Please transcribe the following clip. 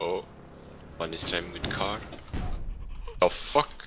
Oh. One is driving with car. Oh fuck.